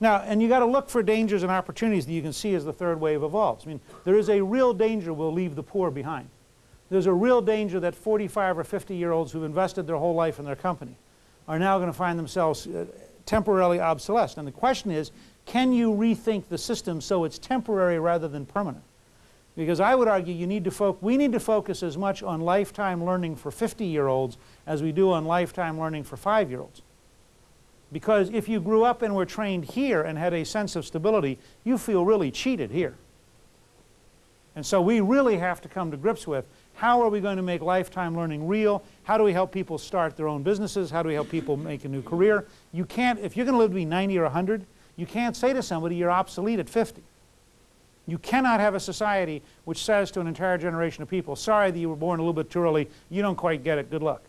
Now, and you got to look for dangers and opportunities that you can see as the third wave evolves. I mean, there is a real danger we'll leave the poor behind. There's a real danger that 45 or 50 year olds who've invested their whole life in their company are now going to find themselves uh, temporarily obsolesced. And the question is, can you rethink the system so it's temporary rather than permanent? Because I would argue you need to we need to focus as much on lifetime learning for 50-year-olds as we do on lifetime learning for 5-year-olds. Because if you grew up and were trained here and had a sense of stability, you feel really cheated here. And so we really have to come to grips with how are we going to make lifetime learning real? How do we help people start their own businesses? How do we help people make a new career? You can't, if you're going to live to be 90 or 100, you can't say to somebody you're obsolete at 50. You cannot have a society which says to an entire generation of people, sorry that you were born a little bit too early, you don't quite get it, good luck.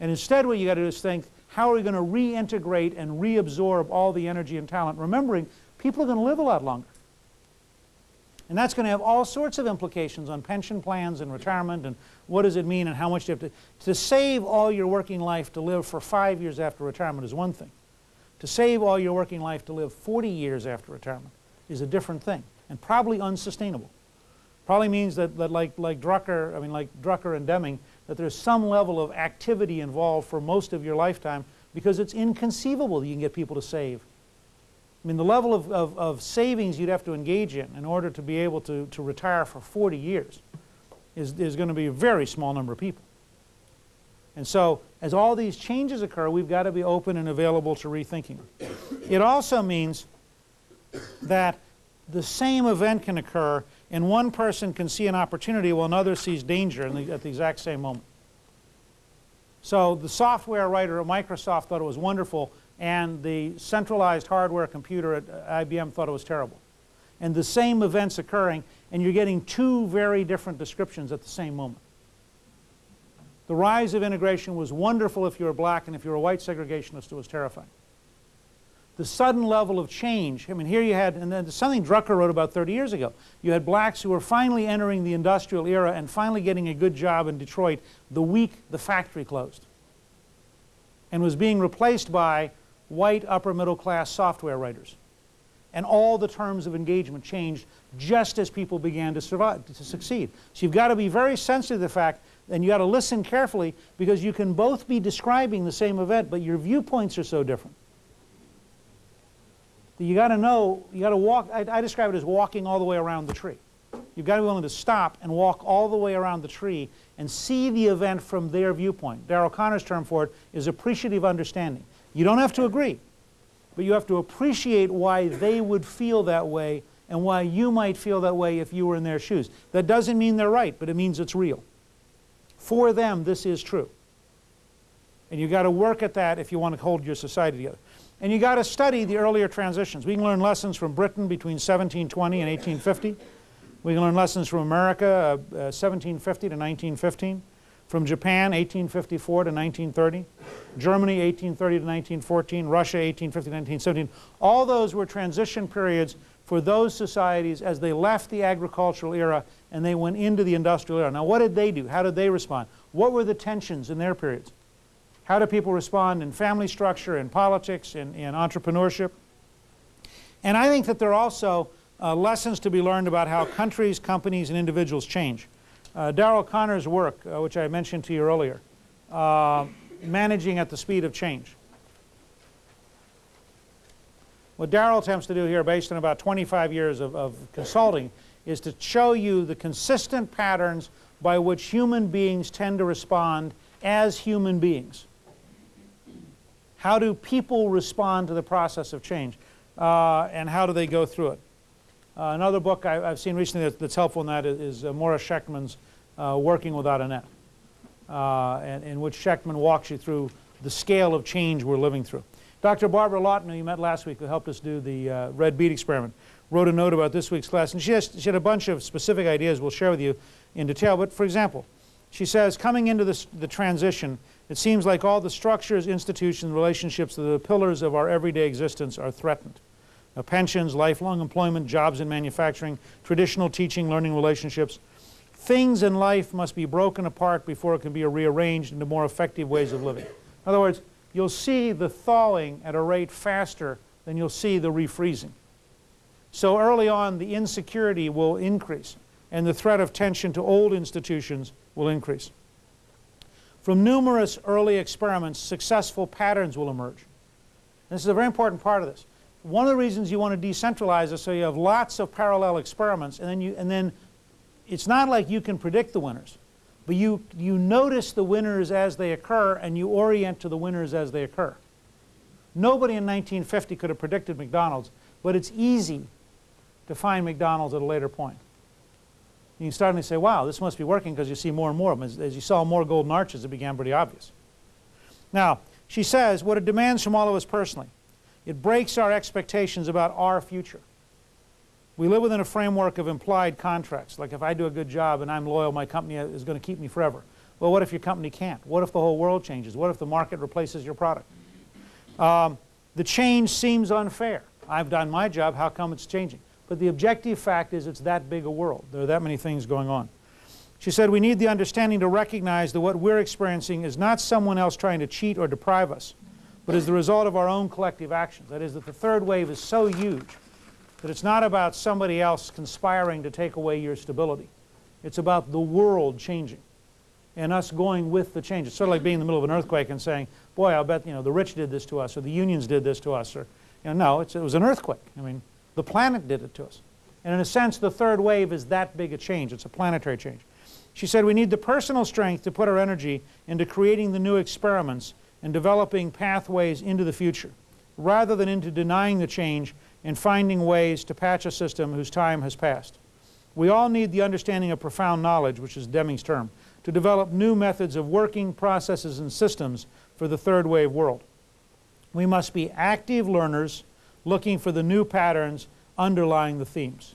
And instead what you got to do is think, how are we going to reintegrate and reabsorb all the energy and talent, remembering people are going to live a lot longer. And that's going to have all sorts of implications on pension plans and retirement and what does it mean and how much you have to... To save all your working life to live for five years after retirement is one thing. To save all your working life to live 40 years after retirement is a different thing and probably unsustainable. Probably means that, that like, like Drucker, I mean like Drucker and Deming, that there's some level of activity involved for most of your lifetime because it's inconceivable that you can get people to save. I mean, the level of, of, of, savings you'd have to engage in in order to be able to, to retire for 40 years is, is going to be a very small number of people. And so, as all these changes occur, we've got to be open and available to rethinking. It also means that the same event can occur and one person can see an opportunity while another sees danger the, at the exact same moment. So the software writer at Microsoft thought it was wonderful and the centralized hardware computer at uh, IBM thought it was terrible. And the same events occurring and you're getting two very different descriptions at the same moment. The rise of integration was wonderful if you were black and if you were a white segregationist it was terrifying the sudden level of change. I mean, here you had, and then something Drucker wrote about 30 years ago. You had blacks who were finally entering the industrial era and finally getting a good job in Detroit the week the factory closed and was being replaced by white upper middle class software writers. And all the terms of engagement changed just as people began to survive, to succeed. So you've got to be very sensitive to the fact and you got to listen carefully because you can both be describing the same event, but your viewpoints are so different you got to know, you got to walk, I, I, describe it as walking all the way around the tree. You've got to be willing to stop and walk all the way around the tree and see the event from their viewpoint. Daryl Conner's term for it is appreciative understanding. You don't have to agree, but you have to appreciate why they would feel that way and why you might feel that way if you were in their shoes. That doesn't mean they're right, but it means it's real. For them, this is true. And you've got to work at that if you want to hold your society together. And you got to study the earlier transitions. We can learn lessons from Britain between 1720 and 1850. We can learn lessons from America, uh, uh, 1750 to 1915. From Japan, 1854 to 1930. Germany, 1830 to 1914. Russia, 1850 to 1917. All those were transition periods for those societies as they left the agricultural era and they went into the industrial era. Now, what did they do? How did they respond? What were the tensions in their periods? How do people respond in family structure, in politics, in, in entrepreneurship? And I think that there are also uh, lessons to be learned about how countries, companies, and individuals change. Uh, Daryl Conner's work, uh, which I mentioned to you earlier, uh, managing at the speed of change. What Daryl attempts to do here, based on about 25 years of, of consulting, is to show you the consistent patterns by which human beings tend to respond as human beings. How do people respond to the process of change? Uh, and how do they go through it? Uh, another book I, have seen recently that's, that's, helpful in that is, is uh, Shechtman's uh, Working Without a Net, uh, and, in which Shechtman walks you through the scale of change we're living through. Dr. Barbara Lawton, who you met last week, who helped us do the uh, red bead experiment, wrote a note about this week's class, and she, has, she had a bunch of specific ideas we'll share with you in detail. But for example, she says, coming into this, the transition, it seems like all the structures, institutions, relationships, the pillars of our everyday existence are threatened. Now, pensions, lifelong employment, jobs in manufacturing, traditional teaching, learning relationships. Things in life must be broken apart before it can be rearranged into more effective ways of living. In other words, you'll see the thawing at a rate faster than you'll see the refreezing. So early on, the insecurity will increase, and the threat of tension to old institutions will increase. From numerous early experiments, successful patterns will emerge. This is a very important part of this. One of the reasons you want to decentralize is so you have lots of parallel experiments, and then, you, and then it's not like you can predict the winners, but you, you notice the winners as they occur, and you orient to the winners as they occur. Nobody in 1950 could have predicted McDonald's, but it's easy to find McDonald's at a later point. You suddenly say, wow, this must be working because you see more and more of them. As, as you saw more golden arches, it became pretty obvious. Now, she says, what it demands from all of us personally, it breaks our expectations about our future. We live within a framework of implied contracts, like if I do a good job and I'm loyal, my company is going to keep me forever. Well, what if your company can't? What if the whole world changes? What if the market replaces your product? Um, the change seems unfair. I've done my job, how come it's changing? But the objective fact is it's that big a world. There are that many things going on. She said we need the understanding to recognize that what we're experiencing is not someone else trying to cheat or deprive us, but is the result of our own collective actions. That is that the third wave is so huge that it's not about somebody else conspiring to take away your stability. It's about the world changing and us going with the change. It's sort of like being in the middle of an earthquake and saying, boy, I'll bet you know, the rich did this to us or the unions did this to us. Or, you know, no, it was an earthquake. I mean, the planet did it to us. And in a sense, the third wave is that big a change. It's a planetary change. She said we need the personal strength to put our energy into creating the new experiments and developing pathways into the future, rather than into denying the change and finding ways to patch a system whose time has passed. We all need the understanding of profound knowledge, which is Deming's term, to develop new methods of working processes and systems for the third wave world. We must be active learners looking for the new patterns underlying the themes.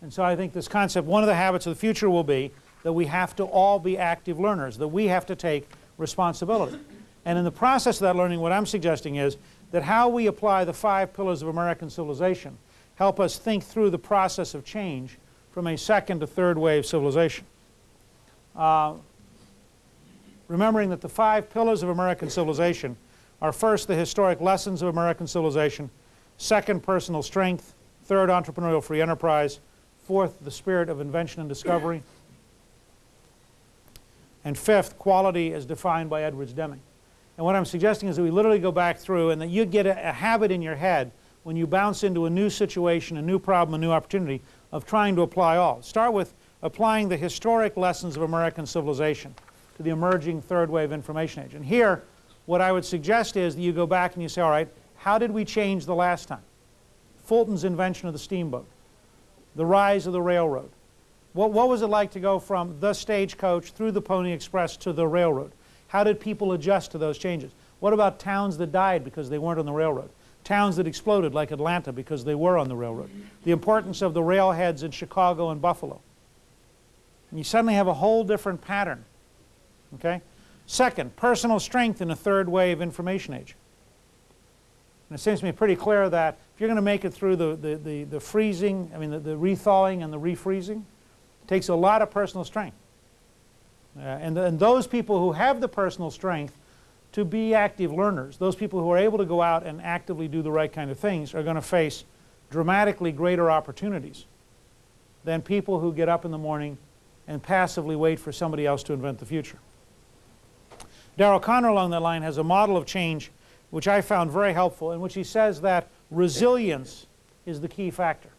And so I think this concept, one of the habits of the future will be that we have to all be active learners, that we have to take responsibility. And in the process of that learning, what I'm suggesting is that how we apply the five pillars of American civilization help us think through the process of change from a second to third wave civilization. Uh, remembering that the five pillars of American civilization are first the historic lessons of American civilization, second personal strength, third entrepreneurial free enterprise, fourth the spirit of invention and discovery, and fifth quality as defined by Edwards Deming. And what I'm suggesting is that we literally go back through and that you get a, a habit in your head when you bounce into a new situation, a new problem, a new opportunity of trying to apply all. Start with applying the historic lessons of American civilization to the emerging third wave information age. And here, what I would suggest is that you go back and you say, all right, how did we change the last time? Fulton's invention of the steamboat, the rise of the railroad. What, what was it like to go from the stagecoach through the Pony Express to the railroad? How did people adjust to those changes? What about towns that died because they weren't on the railroad? Towns that exploded like Atlanta because they were on the railroad? The importance of the railheads in Chicago and Buffalo. And you suddenly have a whole different pattern. Okay? Second, personal strength in a third wave information age. And it seems to me pretty clear that if you're going to make it through the, the, the, the freezing, I mean the, the rethawing and the refreezing, it takes a lot of personal strength. Uh, and, and those people who have the personal strength to be active learners, those people who are able to go out and actively do the right kind of things are going to face dramatically greater opportunities than people who get up in the morning and passively wait for somebody else to invent the future. Daryl Conner along that line has a model of change which I found very helpful in which he says that resilience is the key factor.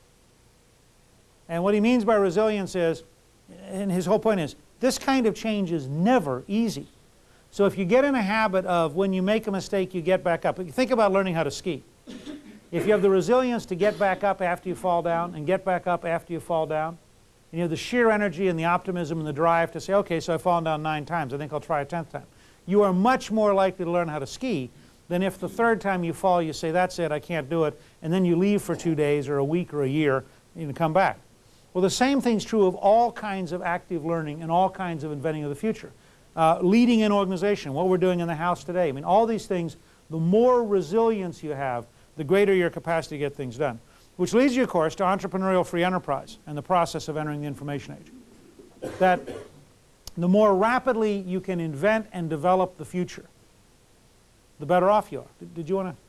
And what he means by resilience is, and his whole point is, this kind of change is never easy. So if you get in a habit of when you make a mistake, you get back up. Think about learning how to ski. If you have the resilience to get back up after you fall down and get back up after you fall down, and you have the sheer energy and the optimism and the drive to say, okay, so I've fallen down nine times, I think I'll try a tenth time. You are much more likely to learn how to ski than if the third time you fall, you say, that's it, I can't do it, and then you leave for two days or a week or a year and come back. Well, the same thing's true of all kinds of active learning and all kinds of inventing of the future. Uh, leading an organization, what we're doing in the house today. I mean, all these things, the more resilience you have, the greater your capacity to get things done. Which leads you, of course, to entrepreneurial free enterprise and the process of entering the information age. That the more rapidly you can invent and develop the future, the better off you are. Did, did you want to?